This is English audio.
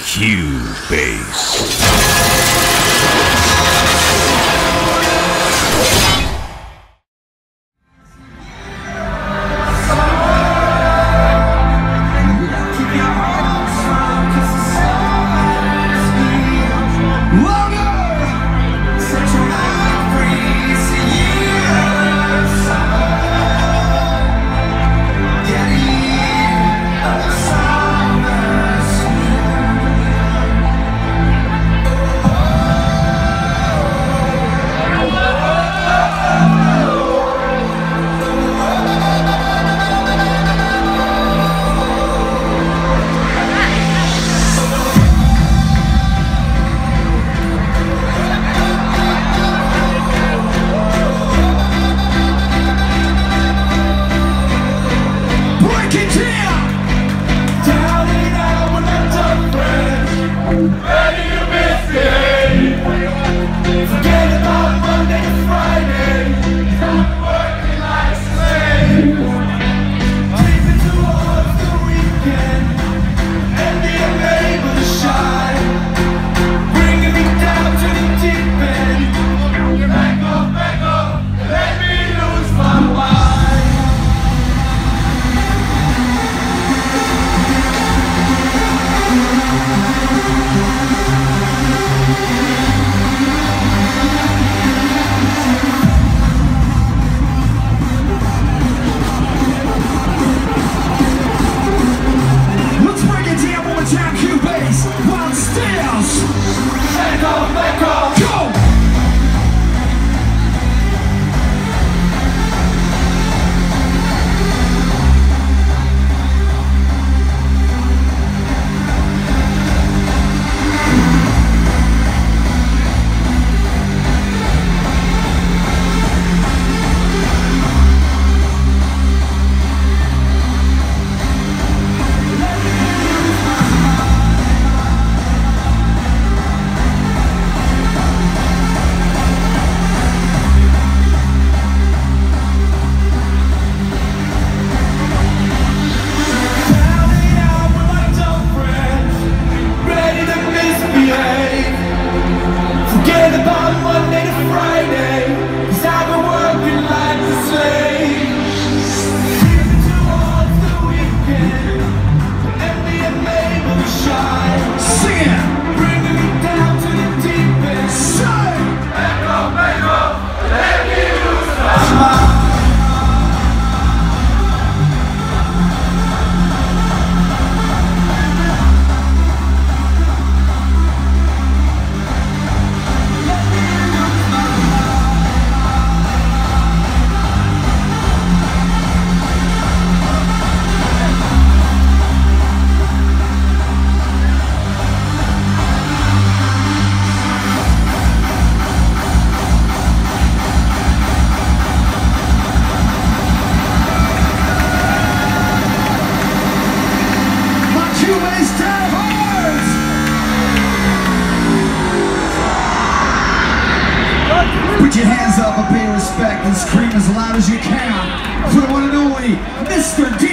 Cube Base. Put your hands up and pay respect and scream as loud as you can for the one and only Mr. D.